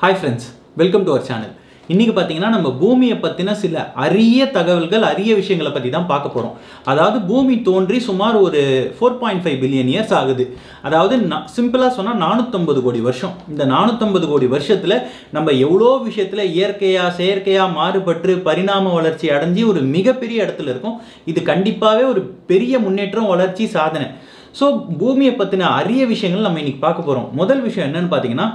Hi friends welcome to our channel இன்றைக்கி பார்த்தீங்கன்னா நம்ம பூமியை பற்றின சில அரிய தகவல்கள் அரிய விஷயங்களை பற்றி தான் பார்க்க போகிறோம் அதாவது பூமி தோன்றி சுமார் ஒரு four point five billion years ஆகுது. அதாவது சிம்பிளாக சொன்னால் நானூற்றம்பது கோடி வருஷம். இந்த நானூற்றம்பது கோடி வருஷத்தில் நம்ம எவ்வளோ விஷயத்தில் இயற்கையாக செயற்கையாக மாறுபட்டு பரிணாம வளர்ச்சி அடைஞ்சு ஒரு மிகப்பெரிய இடத்துல இருக்கும். இது கண்டிப்பாகவே ஒரு பெரிய முன்னேற்றம் வளர்ச்சி சாதனை. ஸோ பூமியை பற்றின அரிய விஷயங்கள் நம்ம இன்னைக்கு பார்க்க போகிறோம் முதல் விஷயம் என்னன்னு பார்த்தீங்கன்னா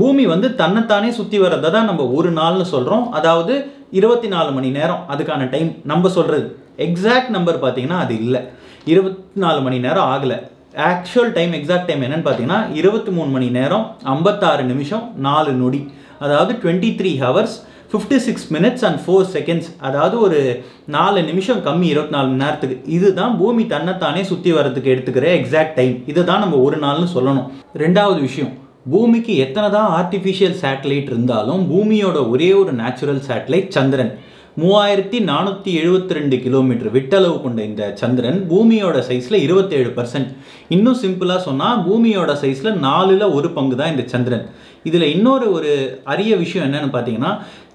பூமி வந்து தன்னைத்தானே சுற்றி வர்றதை தான் நம்ம ஒரு நாள்னு சொல்கிறோம் அதாவது இருபத்தி நாலு மணி நேரம் அதுக்கான டைம் நம்ம சொல்கிறது எக்ஸாக்ட் நம்பர் பார்த்தீங்கன்னா அது இல்லை. இருபத்தி நாலு மணி நேரம் ஆகலை. ஆக்சுவல் டைம் எக்ஸாக்ட் டைம் என்னன்னு பார்த்தீங்கன்னா இருபத்தி மூணு மணி நேரம் ஐம்பத்தாறு நிமிஷம் நாலு நொடி. அதாவது twenty three hours fifty six minutes and four seconds அதாவது ஒரு நாலு நிமிஷம் கம்மி இருபத்தி நாலு மணி நேரத்துக்கு. இதுதான் பூமி தன்னைத்தானே சுற்றி வர்றதுக்கு எடுத்துக்கிற எக்ஸாக்ட் டைம் இதை தான் நம்ம ஒரு நாள்னு சொல்லணும். ரெண்டாவது விஷயம் பூமிக்கு எத்தனை தான் ஆர்டிஃபிஷியல் சேட்டலைட் இருந்தாலும் பூமியோட ஒரே ஒரு நேச்சுரல் சேட்டலைட் சந்திரன். மூவாயிரத்தி நானூற்றி எழுபத்தி ரெண்டு கிலோமீட்டர் விட்டளவு கொண்ட இந்த சந்திரன் பூமியோட சைஸில் இருபத்தேழு பர்சன்ட் இன்னும் சிம்பிளாக சொன்னால் பூமியோட சைஸில் நாலில் ஒரு பங்கு தான் இந்த சந்திரன். இதில் இன்னொரு ஒரு அரிய விஷயம் என்னன்னு பார்த்தீங்கன்னா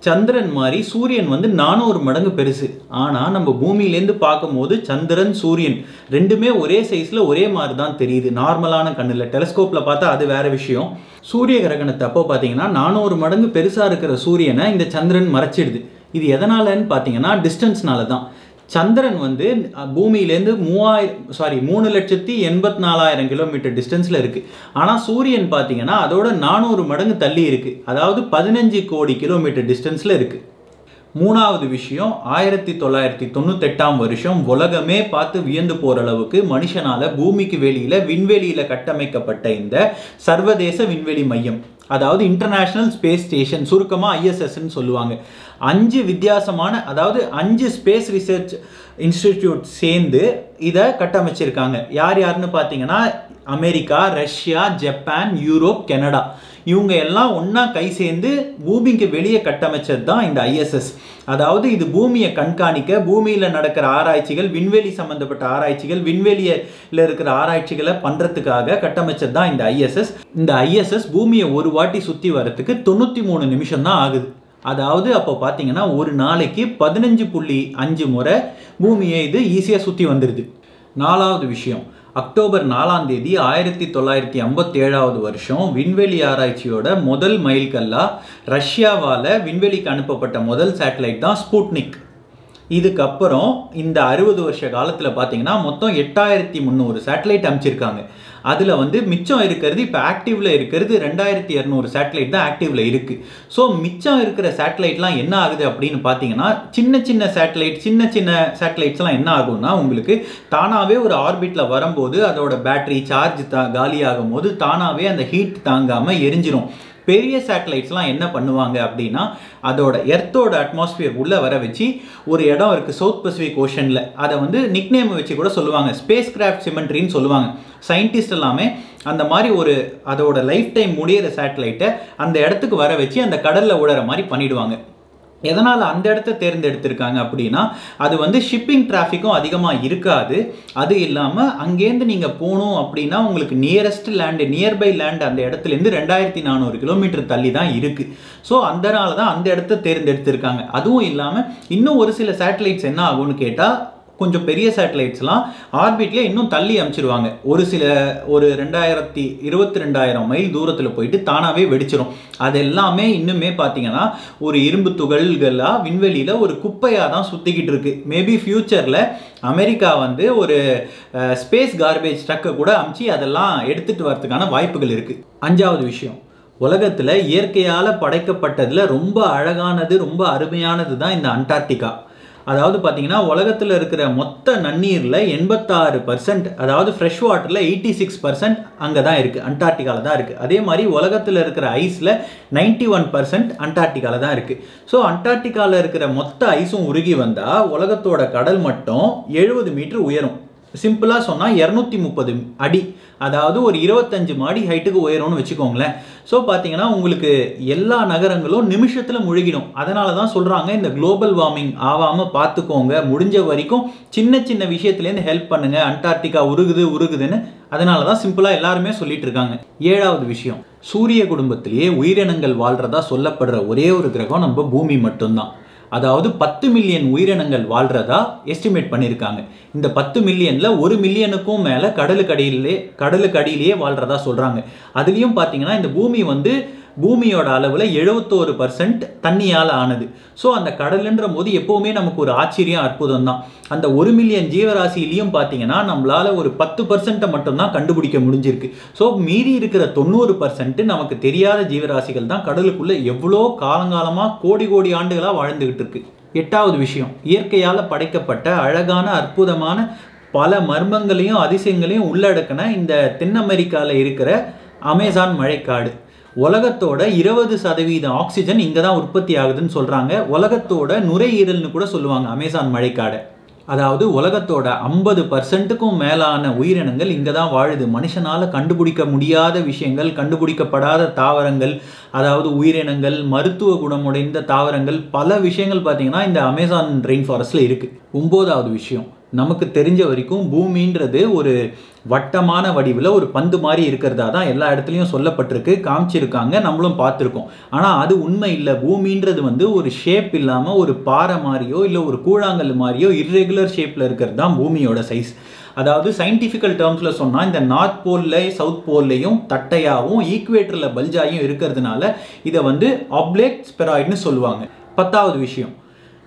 சந்திரன் மாதிரி சூரியன் வந்து நானூறு மடங்கு பெருசு. ஆனால் நம்ம பூமியிலேருந்து பார்க்கும்போது சந்திரன் சூரியன் ரெண்டுமே ஒரே சைஸில் ஒரே மாதிரி தான் தெரியுது. நார்மலான கண்ணில். டெலஸ்கோப்பில் பார்த்தா அது வேறு விஷயம். சூரிய கிரகணத்தை அப்போ பார்த்தீங்கன்னா நானூறு மடங்கு பெருசாக இருக்கிற சூரியனை இந்த சந்திரன் மறைச்சிடுது. இது எதனாலன்னு பார்த்தீங்கன்னா டிஸ்டன்ஸ்னால தான் சந்திரன் வந்து பூமியிலேருந்து மூவாயிரம் சாரி மூணு லட்சத்தி எண்பத்தி நாலாயிரம் கிலோமீட்டர் டிஸ்டன்ஸில் இருக்குது ஆனால் சூரியன் பார்த்தீங்கன்னா அதோட நானூறு மடங்கு தள்ளி இருக்குது அதாவது பதினஞ்சு கோடி கிலோமீட்டர் டிஸ்டன்ஸில் இருக்குது மூணாவது விஷயம் ஆயிரத்தி தொள்ளாயிரத்தி தொண்ணூத்தெட்டாம் வருஷம் உலகமே பார்த்து வியந்து போகிற அளவுக்கு மனுஷனால் பூமிக்கு வெளியில் விண்வெளியில் கட்டமைக்கப்பட்ட இந்த சர்வதேச விண்வெளி மையம். அதாவது இன்டர்நேஷ்னல் ஸ்பேஸ் ஸ்டேஷன் சுருக்கமாக ஐஎஸ்எஸ்ன்னு சொல்லுவாங்க. அஞ்சு வித்தியாசமான அதாவது அஞ்சு ஸ்பேஸ் ரிசர்ச் இன்ஸ்டிடியூட் சேர்ந்து இதை கட்டமைச்சிருக்காங்க. யார் யாருன்னு பார்த்தீங்கன்னா America Russia Japan Europe Canada. இவங்க எல்லாம் ஒன்றா கை சேர்ந்து பூமிக்கு வெளியே கட்டமைச்சது தான் இந்த ஐஎஸ்எஸ் அதாவது இது பூமியை கண்காணிக்க பூமியில் நடக்கிற ஆராய்ச்சிகள் விண்வெளி சம்மந்தப்பட்ட ஆராய்ச்சிகள் விண்வெளியில் இருக்கிற ஆராய்ச்சிகளை பண்ணுறதுக்காக கட்டமைச்சது தான் இந்த ஐஎஸ்எஸ் இந்த ஐஎஸ்எஸ் பூமியை ஒரு வாட்டி சுற்றி வரத்துக்கு தொண்ணூற்றி மூணு நிமிஷம் தான் ஆகுது. அதாவது அப்போ பார்த்தீங்கன்னா ஒரு நாளைக்கு பதினஞ்சு புள்ளி அஞ்சு முறை பூமியை இது ஈஸியாக சுற்றி வந்துடுது நாலாவது விஷயம் அக்டோபர் நாலாம் தேதி ஆயிரத்தி தொள்ளாயிரத்தி ஐம்பத்தி ஏழாவது வருஷம் விண்வெளி ஆராய்ச்சியோட முதல் மைல்கல்லா ரஷ்யாவால் விண்வெளிக்கு அனுப்பப்பட்ட முதல் சேட்டலைட் தான் ஸ்பூட்னிக். இதுக்கப்புறம் இந்த அறுபது வருஷ காலத்தில் பார்த்தீங்கன்னா மொத்தம் எட்டாயிரத்தி முந்நூறு சேட்டலைட் அமைச்சிருக்காங்க. அதில் வந்து மிச்சம் இருக்கிறது இப்போ ஆக்டிவில் இருக்கிறது ரெண்டாயிரத்தி இரநூறு சேட்டலைட் தான் ஆக்டிவில் இருக்குது ஸோ மிச்சம் இருக்கிற சேட்டலைட்லாம் என்ன ஆகுது அப்படின்னு பார்த்தீங்கன்னா சின்ன சின்ன சேட்டலைட் சின்ன சின்ன சேட்டலைட்ஸ்லாம் என்ன ஆகும்னா உங்களுக்கு தானாகவே ஒரு ஆர்பிட்டில் வரும்போது அதோட பேட்டரி சார்ஜ் தா காலியாகும் போது தானாகவே அந்த ஹீட் தாங்காமல் எரிஞ்சிரும். பெரிய சேட்டலைட்ஸ்லாம் என்ன பண்ணுவாங்க அப்படின்னா அதோட எர்த்தோட அட்மாஸ்பியர் உள்ளே வர வச்சு ஒரு இடம் இருக்குது சவுத் பசிபிக் ஓஷனில் அதை வந்து நிக்நேம் வச்சு கூட சொல்லுவாங்க. ஸ்பேஸ் கிராஃப்ட் சிமெண்ட்ரின்னு சொல்லுவாங்க. சயின்டிஸ்ட் எல்லாமே அந்த மாதிரி ஒரு அதோட லைஃப் டைம் முடியிற சேட்டலைட்டை அந்த இடத்துக்கு வர வச்சு அந்த கடலில் விடுற மாதிரி பண்ணிடுவாங்க. எதனால் அந்த இடத்த தேர்ந்தெடுத்திருக்காங்க அப்படின்னா அது வந்து ஷிப்பிங் டிராஃபிக்கும் அதிகமாக இருக்காது. அது இல்லாமல் அங்கேருந்து நீங்கள் போகணும் அப்படின்னா உங்களுக்கு நியரஸ்ட் லேண்டு நியர்பை லேண்ட் அந்த இடத்துலேருந்து ரெண்டாயிரத்தி நானூறு கிலோமீட்டர் தள்ளி தான் இருக்குது ஸோ அதனால தான் அந்த இடத்த தேர்ந்தெடுத்திருக்காங்க. அதுவும் இல்லாமல் இன்னும் ஒரு சில சேட்டலைட்ஸ் என்ன ஆகும்னு கேட்டால் கொஞ்சம் பெரிய சேட்டலைட்ஸ்லாம் ஆர்பிட்லேயே இன்னும் தள்ளி அமைச்சிருவாங்க. ஒரு சில ஒரு ரெண்டாயிரத்தி இருபத்தி ரெண்டாயிரம் மைல் தூரத்தில் போயிட்டு தானாகவே வெடிச்சிடும் அது எல்லாமே இன்னுமே பார்த்தீங்கன்னா ஒரு இரும்பு துகள்களாக விண்வெளியில் ஒரு குப்பையாக தான் சுற்றிக்கிட்டு இருக்கு. மேபி ஃப்யூச்சரில் அமெரிக்கா வந்து ஒரு ஸ்பேஸ் கார்பேஜ் ட்ரக்கை கூட அமுச்சு அதெல்லாம் எடுத்துகிட்டு வரதுக்கான வாய்ப்புகள் இருக்குது அஞ்சாவது விஷயம். உலகத்தில் இயற்கையால் படைக்கப்பட்டதில் ரொம்ப அழகானது ரொம்ப அருமையானது தான் இந்த அண்டார்டிகா. அதாவது பார்த்தீங்கன்னா உலகத்தில் இருக்கிற மொத்த நன்னீரில் எண்பத்தாறு பர்சன்ட் அதாவது ஃப்ரெஷ் வாட்டரில் எயிட்டி சிக்ஸ் பர்சன்ட் அங்கே தான் இருக்குது அண்டார்டிகாவில் தான் இருக்குது அதே மாதிரி உலகத்தில் இருக்கிற ஐஸில் நைன்டி ஒன் பர்சன்ட் அண்டார்டிகாவில் தான் இருக்குது ஸோ அண்டார்டிகாவில் இருக்கிற மொத்த ஐஸும் உருகி வந்தால் உலகத்தோட கடல் மட்டும் எழுபது மீட்டர் உயரும். சிம்பிளாக சொன்னால் இரநூத்தி முப்பது அடி. அதாவது ஒரு இருபத்தஞ்சு மாடி ஹைட்டுக்கு உயரும்னு வச்சுக்கோங்களேன். ஸோ பார்த்தீங்கன்னா உங்களுக்கு எல்லா நகரங்களும் நிமிஷத்தில் முழுகிடும். அதனால தான் சொல்கிறாங்க இந்த குளோபல் வார்மிங் ஆகாமல் பார்த்துக்கோங்க முடிஞ்ச வரைக்கும் சின்ன சின்ன விஷயத்துலேருந்து ஹெல்ப் பண்ணுங்கள் அண்டார்டிகா உருகுது உருகுதுன்னு. அதனால தான் சிம்பிளாக எல்லாருமே சொல்லிட்டு இருக்காங்க. ஏழாவது விஷயம் சூரிய குடும்பத்திலேயே உயிரினங்கள் வாழ்கிறதா சொல்லப்படுற ஒரே ஒரு கிரகம் நம்ம பூமி மட்டும்தான். அதாவது பத்து மில்லியன் உயிரினங்கள் வாழ்கிறதா எஸ்டிமேட் பண்ணியிருக்காங்க இந்த பத்து மில்லியனில் ஒரு மில்லியனுக்கும் மேலே கடலுக்கு அடியிலே கடலுக்கு அடியிலேயே அதுலேயும் பார்த்தீங்கன்னா இந்த பூமி வந்து பூமியோட அளவில் எழுபத்தோரு பர்சன்ட் தண்ணியால் ஆனது. ஸோ அந்த கடலுன்ற போது எப்போவுமே நமக்கு ஒரு ஆச்சரியம் அற்புதம் தான் அந்த ஒரு மில்லியன் ஜீவராசிலையும் பார்த்தீங்கன்னா நம்மளால் ஒரு பத்து பர்சன்ட்டை மட்டும்தான் கண்டுபிடிக்க முடிஞ்சிருக்கு. ஸோ மீறி இருக்கிற தொண்ணூறு பர்சன்ட்டு நமக்கு தெரியாத ஜீவராசிகள் தான் கடலுக்குள்ளே எவ்வளோ காலங்காலமாக கோடி கோடி ஆண்டுகளாக வாழ்ந்துக்கிட்டு இருக்கு. எட்டாவது விஷயம் இயற்கையால் படைக்கப்பட்ட அழகான அற்புதமான பல மர்மங்களையும் அதிசயங்களையும் உள்ளடக்கின இந்த தென் அமெரிக்காவில் இருக்கிற அமேசான் மழைக்காடு. உலகத்தோட இருபது சதவீதம் ஆக்சிஜன் இங்கே தான் உற்பத்தி ஆகுதுன்னு சொல்கிறாங்க உலகத்தோட நுரையீரல்னு கூட சொல்லுவாங்க அமேசான் மழைக்காடை. அதாவது உலகத்தோட ஐம்பது பர்சன்ட்டுக்கும் மேலான உயிரினங்கள் இங்கே தான் வாழுது. மனுஷனால் கண்டுபிடிக்க முடியாத விஷயங்கள் கண்டுபிடிக்கப்படாத தாவரங்கள் அதாவது உயிரினங்கள் மருத்துவ குணமுடைந்த தாவரங்கள் பல விஷயங்கள் பார்த்தீங்கன்னா இந்த அமேசான் ரெயின் ஃபாரஸ்டில் இருக்குது ஒம்போதாவது விஷயம் நமக்கு தெரிஞ்ச வரைக்கும் பூமின்றது ஒரு வட்டமான வடிவில் ஒரு பந்து மாதிரி இருக்கிறதா தான் எல்லா இடத்துலையும் சொல்லப்பட்டிருக்கு காமிச்சிருக்காங்க நம்மளும் பார்த்துருக்கோம். ஆனால் அது உண்மை இல்லை. பூமின்றது வந்து ஒரு ஷேப் இல்லாமல் ஒரு பாறை மாதிரியோ இல்லை ஒரு கூழாங்கல் மாதிரியோ இர்ரெகுலர் ஷேப்பில் இருக்கிறது தான் பூமியோட சைஸ் அதாவது சயின்டிஃபிக்கல் டேர்ம்ஸில் சொன்னால் இந்த நார்த் போலில் சவுத் போல்லையும் தட்டையாகவும் ஈக்குவேட்டரில் பல்ஜாயும் இருக்கிறதுனால இதை வந்து ஆப்லேக் ஸ்பெராய்டுன்னு சொல்லுவாங்க. பத்தாவது விஷயம்.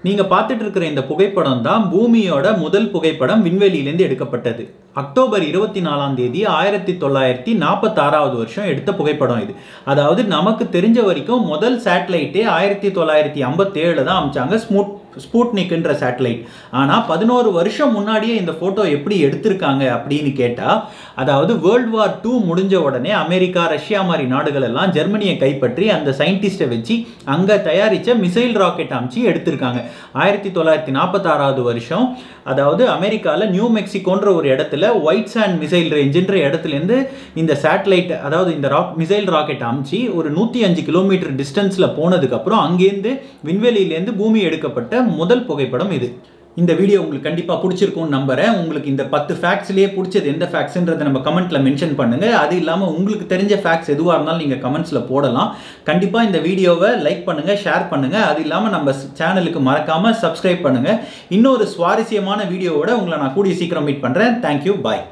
நீங்கள் பார்த்துட்டு இருக்கிற இந்த புகைப்படம் தான் பூமியோட முதல் புகைப்படம் விண்வெளியிலேருந்து எடுக்கப்பட்டது. அக்டோபர் இருபத்தி நாலாம் தேதி ஆயிரத்தி தொள்ளாயிரத்தி நாற்பத்தாறாவது வருஷம் எடுத்த புகைப்படம் இது. அதாவது நமக்கு தெரிஞ்ச வரைக்கும் முதல் சேட்டலைட்டே ஆயிரத்தி தொள்ளாயிரத்தி ஐம்பத்தேழில் தான் அமைச்சாங்க ஸ்மூட் ஸ்பூட்னிக்ன்ற சேட்டலைட் ஆனால் பதினோரு வருஷம் முன்னாடியே இந்த ஃபோட்டோ எப்படி எடுத்திருக்காங்க அப்படின்னு கேட்டால் அதாவது வேர்ல்டு வார் டூ முடிஞ்ச உடனே அமெரிக்கா ரஷ்யா மாதிரி நாடுகள் எல்லாம் ஜெர்மனியை கைப்பற்றி அந்த சயின்டிஸ்ட்டை வச்சு அங்கே தயாரித்த மிசைல் ராக்கெட் அமைச்சு எடுத்திருக்காங்க. ஆயிரத்தி தொள்ளாயிரத்தி நாற்பத்தாறாவது வருஷம் அதாவது அமெரிக்காவில் நியூ மெக்சிகோன்ற ஒரு இடத்துல ஒயிட் சாண்ட் மிசைல் ரேஞ்சுன்ற இடத்துலேருந்து இந்த சேட்டலைட் அதாவது இந்த ராக் மிசைல் ராக்கெட் அமைச்சு ஒரு நூற்றி அஞ்சு கிலோமீட்டர் டிஸ்டன்ஸில் போனதுக்கப்புறம் அங்கேருந்து விண்வெளியிலேருந்து பூமி எடுக்கப்பட்ட முதல் புகைப்படம் இது. இந்த வீடியோ உங்களுக்கு கண்டிப்பாக பிடிச்சிருக்கும்னு நம்புறேன். உங்களுக்கு இந்த பத்து ஃபேக்ட்ஸ்லேயே பிடிச்சது எந்த ஃபேக்ட்ஸ்ன்றதை நம்ம கமெண்ட்டில் மென்ஷன் பண்ணுங்க. அது இல்லாமல் உங்களுக்கு தெரிஞ்ச ஃபேக்ட்ஸ் எதுவாக இருந்தாலும் நீங்கள் கமெண்ட்ஸில் போடலாம். கண்டிப்பாக இந்த வீடியோவை லைக் பண்ணுங்கள் ஷேர் பண்ணுங்கள் அது இல்லாமல் நம்ம சேனலுக்கு மறக்காமல் சப்ஸ்கிரைப் பண்ணுங்கள் இன்னொரு சுவாரஸ்யமான வீடியோவோட உங்களை நான் கூடிய சீக்கிரம் மீட் பண்ணுறேன் தேங்க்யூ பாய்